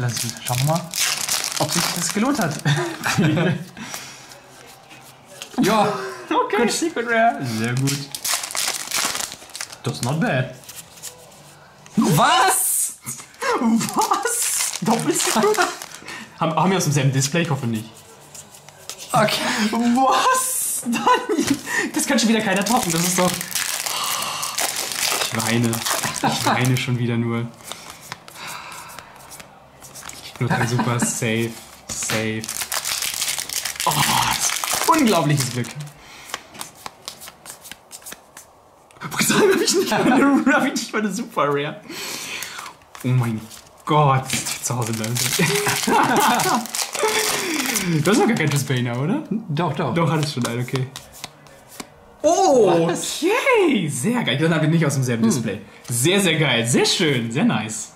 Lass, schauen wir mal, ob sich das gelohnt hat. ja, okay. Good Secret Rare. Sehr gut. Das not bad. Was? Was? Doppelsecret? haben, haben wir aus demselben Display? Ich hoffe nicht. Okay. Was? Das kann schon wieder keiner toppen. Das ist doch. Ich weine. Ich weine schon wieder nur. Nur kein super safe. Safe. Oh, unglaubliches Glück. Weshalb habe ich nicht mal eine, hab ich nicht mal eine Super Rare? Oh mein Gott. Zu Hause bleiben. Du hast noch gar kein Trisbane, oder? Doch, doch. Doch, hattest schon einen, okay. Oh, okay. Sehr geil. Dann haben wir nicht aus demselben Display. Sehr, sehr geil. Sehr schön. Sehr nice.